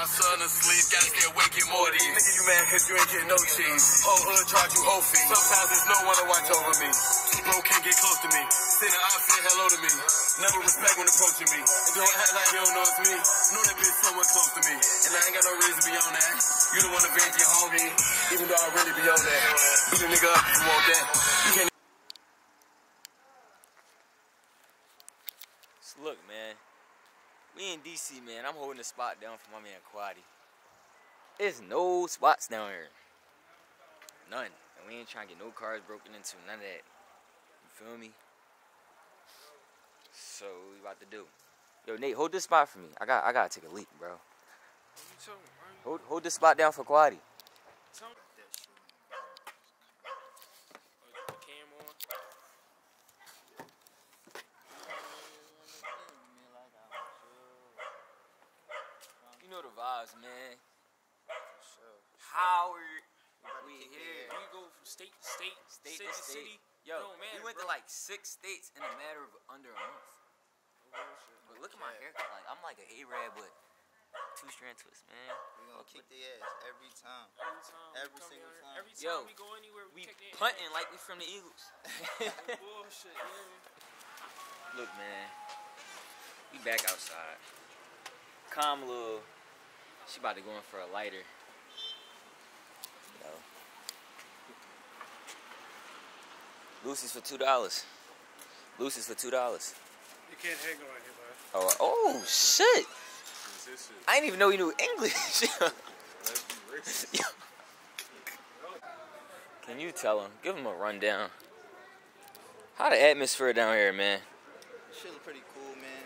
my son asleep. Gotta stay awake and more these. Nigga, you mad cause you ain't getting no cheese. Whole hood charge you whole fee. Sometimes there's no one to watch over me. Bro can't get close to me. Send an eye, say hello to me. Never respect when approaching me. And don't act like you don't know it's me. Know that bitch someone close to me. And I ain't got no reason to be on that. You the one to vent your homie. Even though I really be on that. Beat a nigga up if you want that. You can't So look, man. We in DC, man. I'm holding the spot down for my man Quaddy. There's no spots down here. None. And we ain't trying to get no cars broken into. None of that. You feel me? So what we about to do? Yo, Nate, hold this spot for me. I got I gotta take a leak, bro. Hold hold this spot down for Quaddy. You know the vibes, man. Howard, we here. We go from state to state, State city to to state. city. Yo, Yo, man, we went bro. to like six states in a matter of under a month. But look at my haircut. Like I'm like an A-Rab with two strand twists, man. We gonna Okay. kick their ass every time. Every time. Every single down here, time. Every Yo, time we go anywhere, we, We kick their punting like we from the Eagles. Bullshit, yeah. Look, man, we back outside. Calm little. She about to go in for a lighter. Yo. Lucy's for two dollars. Lucy's for two dollars. You can't hang on here, bud. Oh, oh shit! I didn't even know you knew English. Can you tell him? Give him a rundown. How the atmosphere down here, man? This shit look pretty cool, man.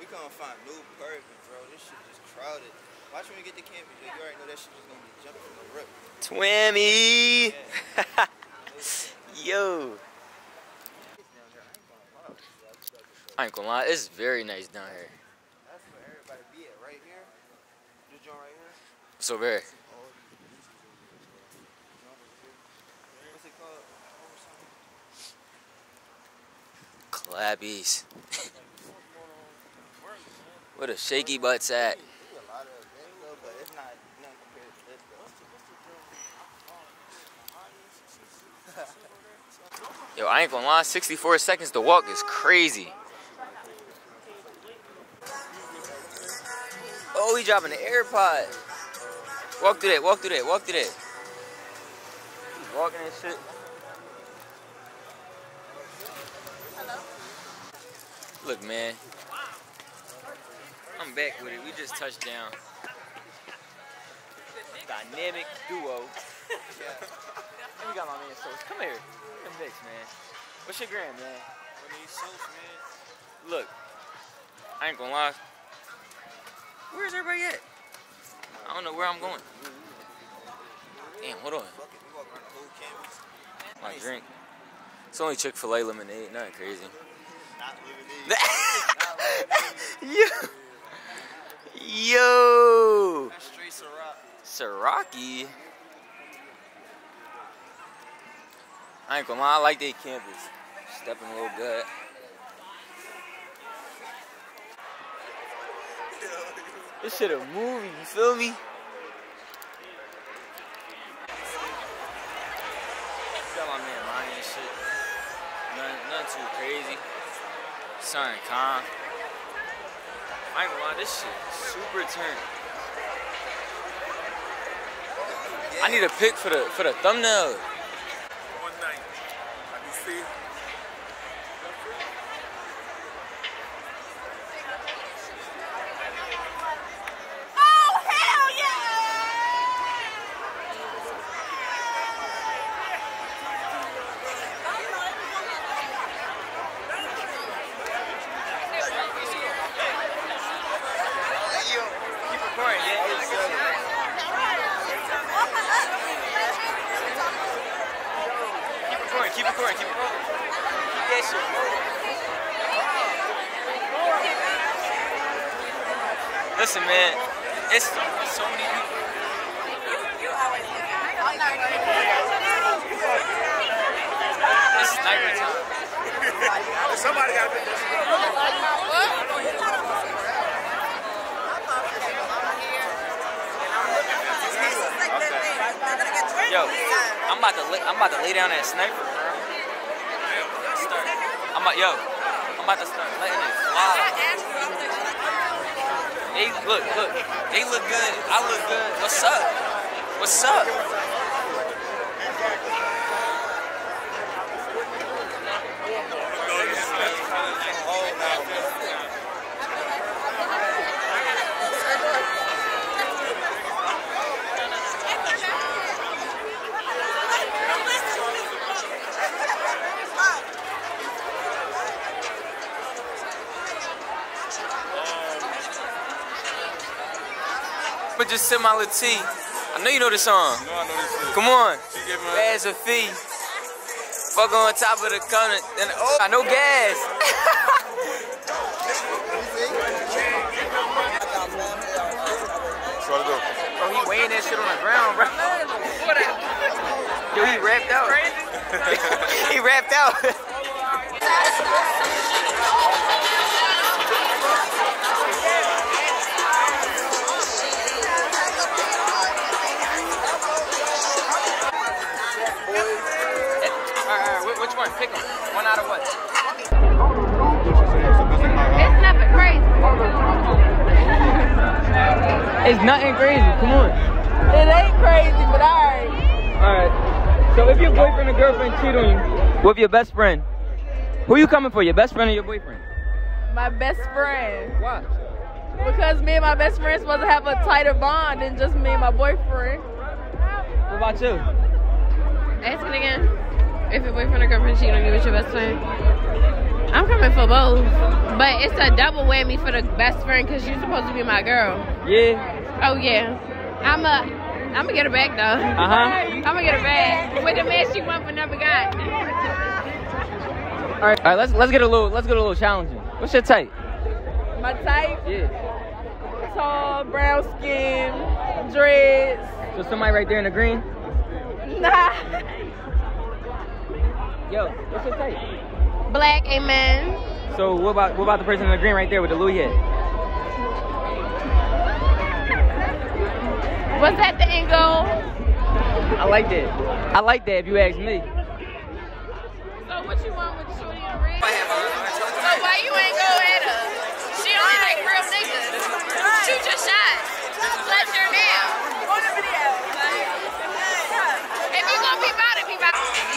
We gonna find new perk, bro. This shit just crowded. Watch when we get to campus, you already know that shit just gonna be jumping from the rip. Twammy! Yo! I ain't gonna lie, it's very nice down here. That's where everybody be at, right here. This joint right here. What's over here? What's it called? Clabbies. Where the shaky butts at? We do a lot of events though, but it's not nothing compared to this though. Yo, I ain't gonna lie, 64 seconds to walk is crazy. Oh, he dropping the AirPod. Walk through that, walk through that, walk through that. He's walking and shit. Hello? Look, man. I'm back with it. We just touched down. Dynamic duo. And we got my man Sos. Come here. Come mix, man. What's your gram, man? When they so, man. Look, I ain't gonna lie. Where's everybody at? I don't know where I'm going. Damn, hold on. Fuck it, we walk around the whole campus. My drink. It's only Chick Fil A lemonade. Nothing crazy. Not lemonade. Yo. Yo. That's straight Ciroc. Siraki. I ain't gonna lie, I like they campus. Stepping little good. This shit a movie, you feel me? Got my man Ryan shit. Nothing, nothing too crazy. Something calm. I ain't gonna lie, this shit super turn. I need a pic for the for the thumbnail. One night. Have you seen? Oh, hell yeah! Keep recording, yeah. It's, uh, keep recording, keep recording, keep recording. Keep that shit rolling. Listen, man, it's so many people. It's sniper time. Somebody got to this. Yo, I'm about to lay, I'm about to lay down that sniper, bro. I'm about, yo, I'm about to start letting it fly. They look, look, they look good. I look good. What's up? What's up? But just sip my little tea. I know you know the song. No, I know this shit. Come on. She a- Gas a fee. Fuck on top of the counter. Then oh, I know gas. That's what I do. Bro, he weighing that shit on the ground, bro. Yo, he rapped out. he rapped out. which one? Pick them. One out of what? It's nothing crazy. It's nothing crazy. Come on. It ain't crazy, but alright. Alright. So if your boyfriend or girlfriend cheat on you with your best friend, who you coming for? Your best friend or your boyfriend? My best friend. Why? Because me and my best friend supposed to have a tighter bond than just me and my boyfriend. What about you? Ask it again. If your boyfriend or girlfriend cheat on you with your best friend. I'm coming for both. But it's a double whammy for the best friend because you're supposed to be my girl. Yeah. Oh, yeah. I'm a. I'm gonna get her back though. Uh huh. I'm gonna get her back with the man she want but never got. All right. All right. Let's let's get a little let's get a little challenging. What's your type? My type, Yeah. tall, brown skin, dreads. So somebody right there in the green. Nah. Yo, what's your type? Black, amen. So what about what about the person in the green right there with the Louis head? Was that the end goal? I like that. I like that. If you ask me. So what you want with Shorty and Red? So why you ain't go at her? She only like real niggas. Shoot your shot. Let her down. On the video. If you gonna peep out it, peep out.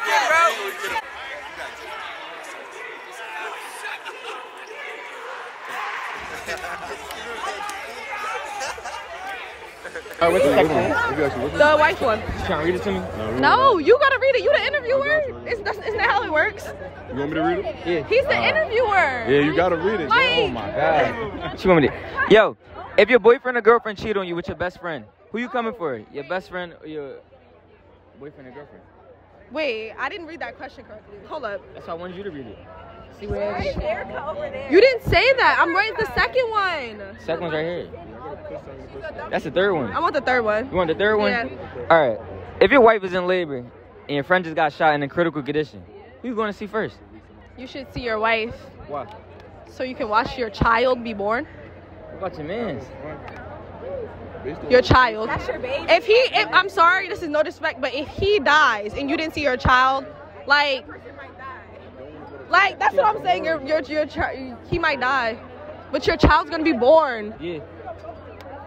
Can't even lock in, bro. All right, what's the second one? The white one. Trying to read it to me? No, you gotta read it. You the interviewer. It's, that's, isn't that how it works? You want me to read it? Yeah. He's the interviewer. Yeah, you gotta read it. Like- Oh my god. What you want me to? Yo, if your boyfriend or girlfriend cheat on you with your best friend, who you coming for? Your best friend or your boyfriend or girlfriend? Wait, I didn't read that question correctly. Hold up. That's why I wanted you to read it. See where it is? You didn't say that. I'm writing the second one. Second one's right here. That's the third one. I want the third one. You want the third one? Yeah. All right. If your wife is in labor and your friend just got shot in a critical condition, who you going to see first? You should see your wife Why? so you can watch your child be born. What about your man's? Your child. If he, if, I'm sorry, this is no disrespect, but if he dies and you didn't see your child, like, like that's what I'm saying. Your, your, your, chi- he might die, but your child's gonna be born. Yeah.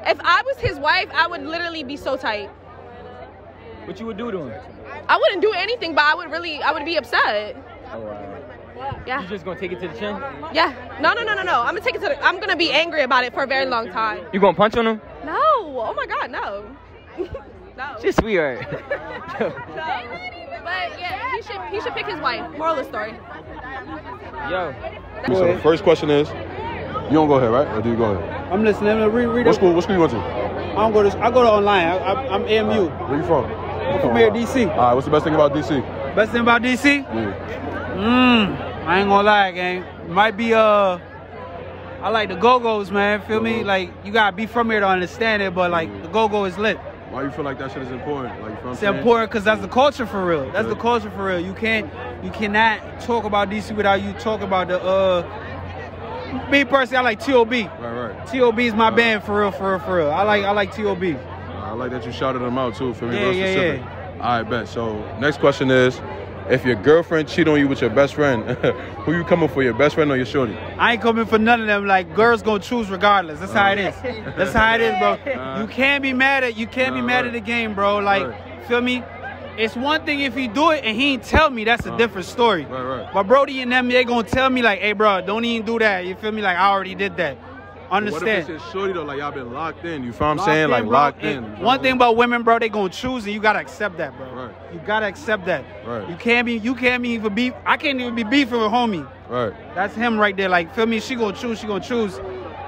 If I was his wife, I would literally be so tight. What you would do to him? I wouldn't do anything, but I would really, I would be upset. Oh, wow. Yeah. You just gonna take it to the chin? Yeah. No, no, no, no, no. I'm gonna take it to the, I'm gonna be angry about it for a very long time. You gonna punch on him? No. Oh my God, no. No. She's weird. sweetheart. But yeah, he should he should pick his wife. Moral of the story. Yo. So first question is, you don't go ahead, right? Or do you go ahead? I'm listening. Read, read What school? What school you went to? I don't go to. I go to online. I, I, I'm AMU. Where you from? I'm from here, DC. All right. What's the best thing about DC? Best thing about DC? Yeah. Mmm. I ain't gonna lie, gang. Might be uh. I like the Go Go's, man. Feel me? Like you gotta be from here to understand it, but like the Go Go is lit. Why you feel like that shit is important? Like, you feel It's saying? important because that's the culture for real. That's the culture for real. You can't, you cannot talk about DC without you talk about the. uh Me personally, I like T.O.B. Right, right. T.O.B. is my band for real, for real, for real. I like, I like T.O.B. I like that you shouted them out too. For me, Yeah, real yeah, specific. All right, bet. So next question is, if your girlfriend cheat on you with your best friend, who you coming for? Your best friend or your shorty? I ain't coming for none of them. Like girls gonna choose regardless. That's how it is. That's how it is, bro. Uh-huh. You can't be mad at you can't be Uh, mad right. at the game, bro. Like, Right. feel me? It's one thing if he do it and he ain't tell me. That's a different story. Uh-huh. Right, right. But Brody and them, they gonna tell me like, hey, bro, don't even do that. You feel me? Like I already did that. What if Understand? it's shorty though? Like y'all been locked in. You feel what I'm Locked saying? in, like bro. locked And in. One thing about women, bro, they gonna choose, and you gotta accept that, bro. Right. You gotta accept that. Right. You can't be, you can't be even be. I can't even be beefing with a homie. Right. That's him right there. Like, feel me? She gonna choose. She gonna choose.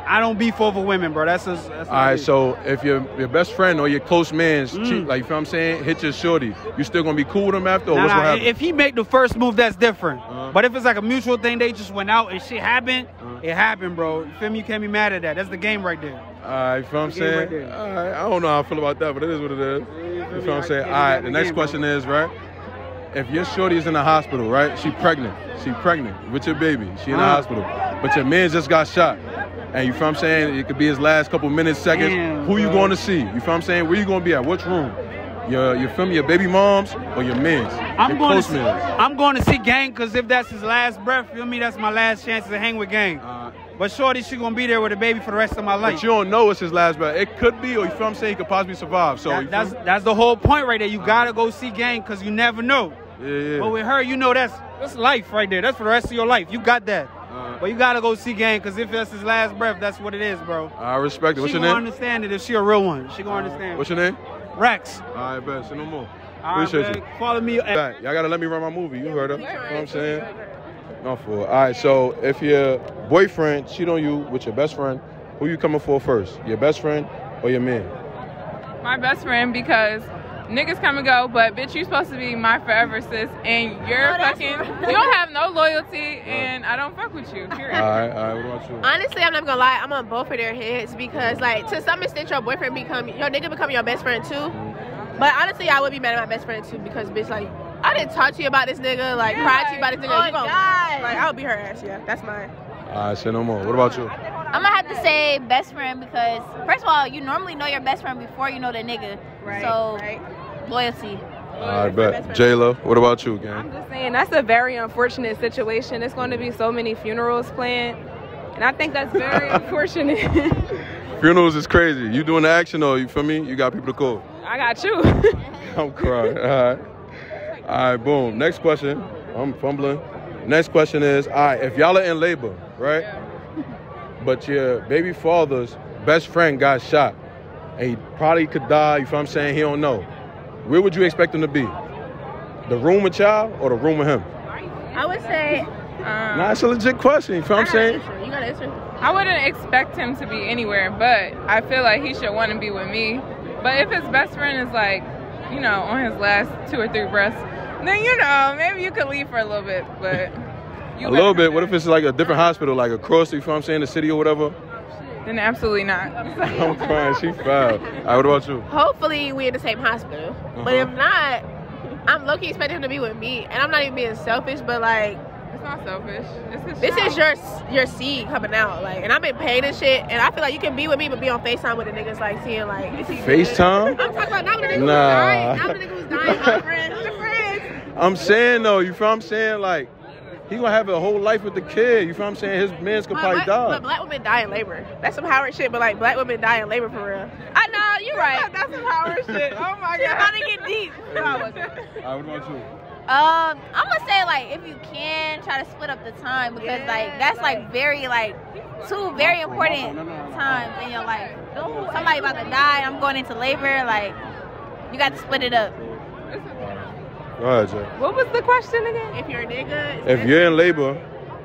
I don't beef over women, bro. That's just. That's All right, so if your your best friend or your close man's Mm. cheat, like you feel what I'm saying, hit your shorty, you still gonna be cool with him after, or Nah, what's nah, if he make the first move, that's different. Uh-huh. But if it's like a mutual thing, they just went out and shit happened. Uh-huh. It happened, bro. You feel me? You can't be mad at that. That's the game right there. All right, you feel what I'm game right saying? All right, I don't know how I feel about that, but it is what it is. You feel what I'm saying? All right, the next question is, right? If your shorty is in the hospital, right? She pregnant. She pregnant with your baby. She in the Uh-huh. hospital. But your man just got shot. And you feel what I'm saying? It could be his last couple minutes, seconds. Damn, Who you bro. going to see? You feel what I'm saying? Where you going to be at? Which room? Your, you feel me? Your baby mom's or your man's? I'm your going to see? I'm going to see Gang because if that's his last breath, feel me? That's my last chance to hang with Gang. Uh, But Shorty, she gonna be there with the baby for the rest of my life. But you don't know it's his last breath. It could be, or you feel what I'm saying? He could possibly survive. So That- that's me? that's the whole point right there. You gotta go see Gang because you never know. yeah, yeah. But with her, you know that's that's life right there. That's for the rest of your life. You got that. Uh, But you gotta go see Gang because if that's his last breath, that's what it is, bro. I respect it. What's she your gonna name? understand it if she a real one. She gonna understand. What's your name? Rex. All right, bet. Say no more. All right, Appreciate man. you. Follow me. Y'all gotta let me run my movie. You heard her. You know what I'm saying? No fool. All right, so if your boyfriend cheat on you with your best friend, who you coming for first? Your best friend or your man? my best friend because niggas come and go, but bitch, you supposed to be my forever sis, and you're Oh, fucking. right. You don't have no loyalty, and I don't fuck with you. All Period. right, all right. What about you? Honestly, I'm not gonna lie. I'm on both of their heads because, like, to some extent, your boyfriend become your nigga become your best friend too. Mm-hmm. But honestly, I would be mad at my best friend too because, bitch, like, I didn't talk to you about this nigga, like, Yeah, cry to you about this nigga. oh you gonna, oh, God. like, I'll be her ass. Yeah, that's mine. All right, say no more. What about you? I'm gonna have to say best friend because first of all, you normally know your best friend before you know the nigga. Right. So right. loyalty. All right, bet. Jayla, what about you, gang? I'm just saying that's a very unfortunate situation. It's going to be so many funerals planned, and I think that's very unfortunate. Funerals is crazy. You doing the action though? You feel me? You got people to call. I got you. I'm crying. All right. All right, boom. Next question. I'm fumbling. Next question is, all right, if y'all are in labor, right? But your baby father's best friend got shot, and he probably could die, you feel what I'm saying? He don't know. Where would you expect him to be? The room with y'all or the room with him? I would say. Um, Nah, it's a legit question, you feel what I'm saying? You gotta answer. I wouldn't expect him to be anywhere, but I feel like he should want to be with me. But if his best friend is like, you know, on his last two or three breaths, then you know, maybe you could leave for a little bit, but you A little bit. What if it's like a different hospital, like across, you feel what I'm saying, the city or whatever? Then absolutely not. I'm crying, she foul. All right, what about you? Hopefully, we in the same hospital. But if uh-huh. not, I'm low key expecting him to be with me, and I'm not even being selfish, but like. It's not selfish. It's This is your your seed coming out, like, and I've been paid and shit, and I feel like you can be with me, but be on Facetime with the niggas, like, seeing like. is he good? FaceTime? I'm talking about not with the nigga Nah. who's dying, not with the nigga who's dying. I'm friends, I'm saying though, you feel what I'm saying? Like, he gonna have a whole life with the kid. You feel what I'm saying? His man's could But probably black, die. but black women die in labor. That's some Howard shit, but like black women die in labor for real. I know you're right. That's some Howard shit. Oh my She's god. about to get deep. No, I wasn't. All right, what about you? Um, I'm gonna say like if you can try to split up the time because like that's like very like two very important times in your life. Somebody about to die. I'm going into labor. Like You got to split it up. Go ahead, Jay. What was the question again? If you're a nigga, If you're in labor,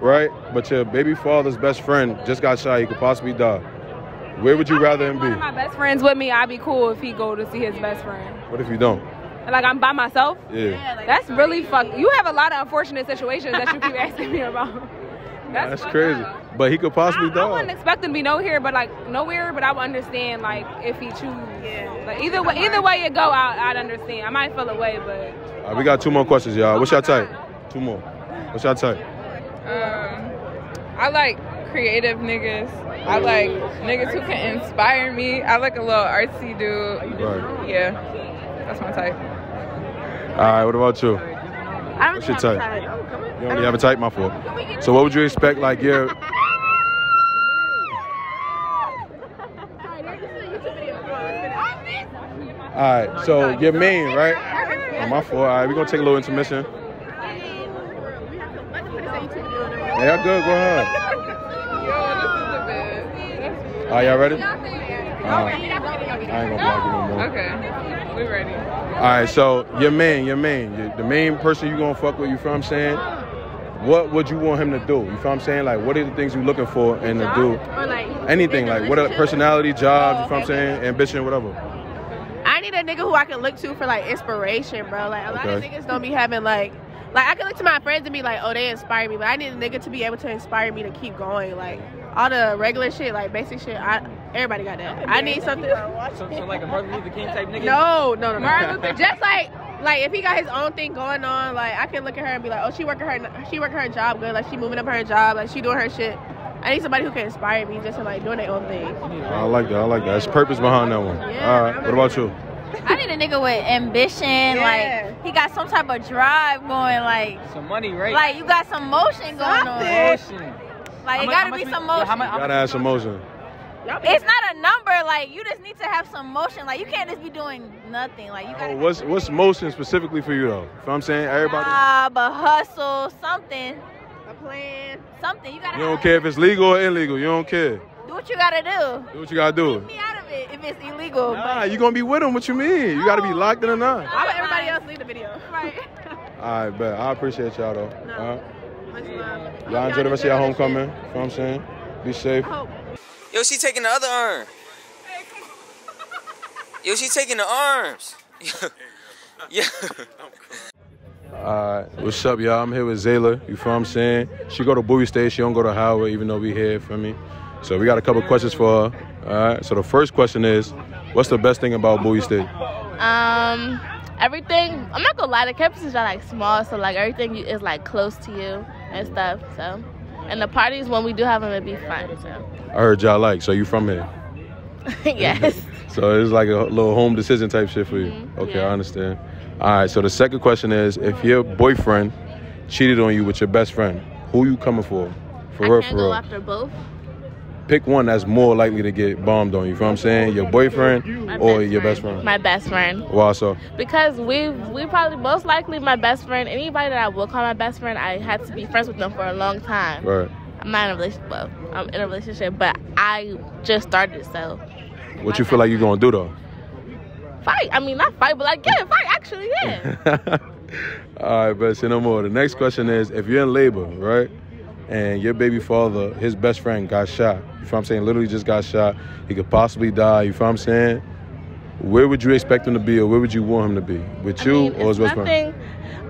right, but your baby father's best friend just got shot, he could possibly die. Where would you rather him One of be? my best friends with me, I'd be cool if he go to see his best friend. What if you don't? Like I'm by myself. Yeah. That's really fuck. You have a lot of unfortunate situations that you keep asking me about. That's, That's crazy. up. But he could possibly die. I wasn't die. expecting to be no here, but like nowhere. But I would understand like if he choose. Yeah. Like either way, either way you go, I, I'd understand. I might feel away, but All right, we got two more questions, y'all. What's your type? Two more. What's your type? Um, I like creative niggas. I like niggas who can inspire me. I like a little artsy dude. Right. Yeah, that's my type. All right, what about you? I don't What's your type? type. You only have a type, my fault. So what would you expect, like, your... All right, so your main, right? Oh, my fault. All right, we're going to take a little intermission. Yeah, y'all good. Go ahead. All right, y'all ready? All right. I ain't gonna block you no more. Okay, we ready. All right, so your man, your man, your, the main person you gonna fuck with, you feel what I'm saying? What would you want him to do? You feel what I'm saying? Like, what are the things you're looking for in to dude? Anything, like, what are relationship? personality, jobs, Oh, you feel what I'm saying? Ambition, whatever. I need a nigga who I can look to for like inspiration, bro. Like a lot of niggas don't be having like like I can look to my friends and be like, oh, they inspire me, but I need a nigga to be able to inspire me to keep going. Like all the regular shit, like basic shit, I everybody got that. I need something. So, so like a Martin Luther King type nigga? No, no, no, Martin Luther. Just like like if he got his own thing going on, like I can look at her and be like, oh, she working her she working her job good, like she moving up her job, like she doing her shit. I need somebody who can inspire me just to like doing their own thing. I like that. I like that. There's purpose behind that one. All right. What about you? I need a nigga with ambition. Like he got some type of drive going. Like Some money, right? like you got some motion going on. Motion. Like How it mu- gotta be much some we- yeah, motion. how Gotta have some motion. It's not a number. Like you just need to have some motion. Like you can't just be doing nothing. Like you Oh, gotta what's what's motion specifically for you though? You feel what I'm saying? Everybody. job, a hustle, something, A plan. something. You gotta You don't have- care if it's legal or illegal. You don't care. do what you gotta do. Do what you gotta do. Me out of it if it's illegal. Nah, you gonna be with him. What you mean? You gotta be locked in or not? I'll let everybody else leave the video. Right. All right, bet. I appreciate y'all though. No. All right. Much love. Y'all enjoy the rest of your homecoming. You know what I'm saying? Be safe. Yo, she taking the other arm. Yo, she taking the arms. yeah. Alright, what's up, y'all? I'm here with Zayla. You feel what I'm saying? She go to Bowie State. She don't go to Howard, even though we here for me. So we got a couple questions for her. Alright. So the first question is, what's the best thing about Bowie State? Um, everything. I'm not gonna lie. The campuses are like small, so like everything is like close to you and stuff. So, and the parties when we do have them, it'd be fun. So, I heard y'all like. So you from here? yes. So it's like a little home decision type shit for you. Okay, I understand. All right. So the second question is, if your boyfriend cheated on you with your best friend, who you coming for? For I real, can't for go real. after both. Pick one that's more likely to get bombed on you. You feel what I'm saying? Your boyfriend or your best friend? My best friend. Why so? Because we we probably most likely my best friend. Anybody that I will call my best friend, I had to be friends with them for a long time. Right. I'm not in a relationship. Well, I'm in a relationship, but I just started, so What you feel like you're gonna do though? fight. I mean, not fight, but like yeah, fight. Actually, yeah. All right, but say no more. The next question is, if you're in labor, right, and your baby father, his best friend, got shot. You feel what I'm saying? Literally just got shot. He could possibly die. You feel what I'm saying? Where would you expect him to be, or where would you want him to be? With you mean, or his best friend?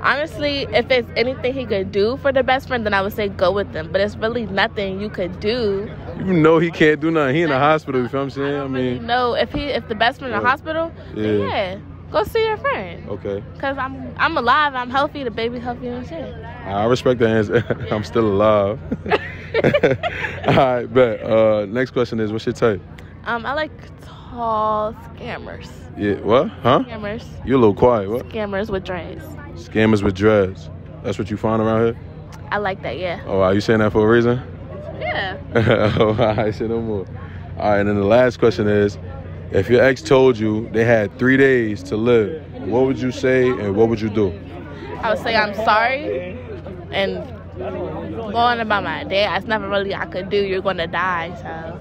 Honestly, if it's anything he could do for the best friend, then I would say go with them. But it's really nothing you could do. You know he can't do nothing. He in the hospital. You feel what I'm saying? I, You mean, know, if he if the best friend in the hospital, then Yeah. yeah, go see your friend. okay. Cause I'm I'm alive, I'm healthy, the baby's healthy and shit. I respect the answer. I'm still alive. All right, bet. Uh, next question is, what's your type? Um, I like tall scammers. Yeah, what? Huh? Scammers. You a little quiet. What? Scammers with dreads. Scammers with dreads. That's what you find around here? I like that, yeah. Oh, are you saying that for a reason? Yeah. oh, I say no more. All right, and then the last question is, if your ex told you they had three days to live, what would you say and what would you do? I would say I'm sorry and going about my day. It's nothing really I could do. You're gonna die, so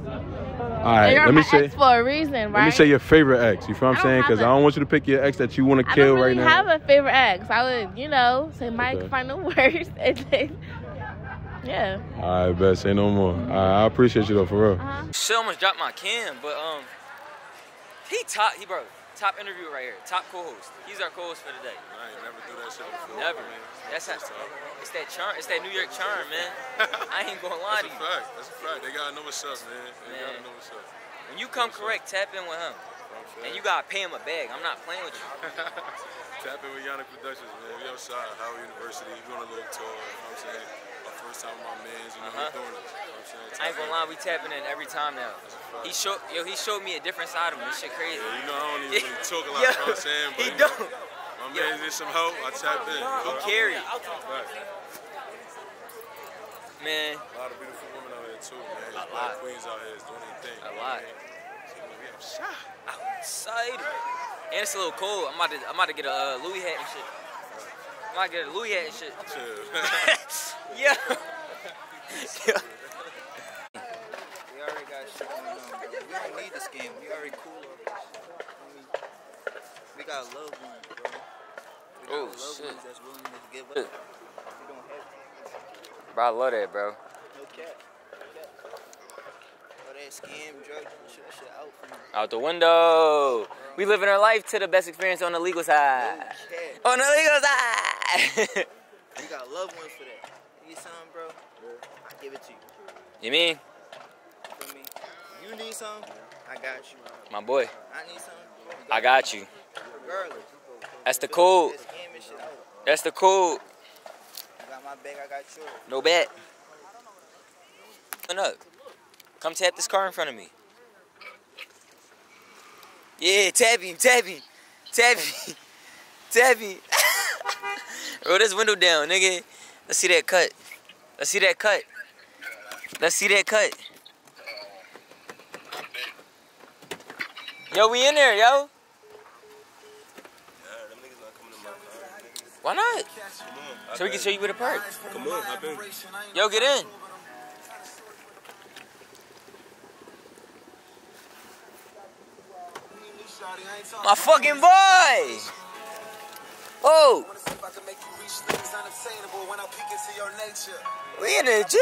All All right, let me say. for a reason, right? Let me say your favorite ex. You feel what I'm saying? Because I don't want you to pick your ex that you want to kill don't really right now. I have a favorite ex. I would, you know, say Mike Okay. final words and then, yeah. All right, bet. Say no more. All right, I appreciate you though, for real. Uh-huh. Shit almost dropped my can, but um, he top, he bro, top interview right here, top co-host. He's our co-host for today. I ain't never do that shit before. Never. Man. That's how, it's that charm, it's that New York charm, man. I ain't gonna lie That's to a fact. That's a fact. They gotta know what's up, man. They Man. gotta know what's up. When you come correct, tap in with him, and you gotta pay him a bag. I'm not playing with you. Tap in with Yannick Productions, man. We outside Howard University. We on a little tour. You know what I'm saying? First time with my mans. You know, Uh-huh. doing it. You know I'm saying? I ain't gonna lie, we tapping in every time now. He showed, yo, he showed me a different side of him. This shit crazy. Yeah, you know, I don't even really talk a lot, Yo, you know what I'm saying? But he you know, don't. My man needs some help. I tap in. He carry. Right. Man, A lot of beautiful women out here, too, man. A There's lot. black queens out here doing their thing. A lot. I mean? So, outside. outside. And it's a little cold. I'm about to, I'm about to get a uh, Louis hat and shit. I'm about get a Louis hat and shit. Yeah. yeah. We already got shit going on, bro. We don't need this game. We already cool this shit. We got loved ones, bro. We got Oh, loved shit. ones that's willing to give up. We don't have to. Bro, I love that, bro. No cap. All that scam, drugs, and shit, shit out. Out the window. We living our life to the best experience on the legal side. Cap. On the legal side. We got loved ones for that. You need something, bro? I give it to you. you mean? For me. You need something? I got you. My boy. I need something? I got you. Regardless. That's the code. That scam and shit out. That's the code. You got my bag, I got yours. No bet. Open up. Come tap this car in front of me. Yeah, tap him, tap him, tap him, tap him. Roll this window down, nigga. Let's see that cut. Let's see that cut. Let's see that cut. Yo, we in there, yo. Why not? So we can show you where the park. Come on, hop in. Yo, get in. My fucking boy. Oh. We in the G.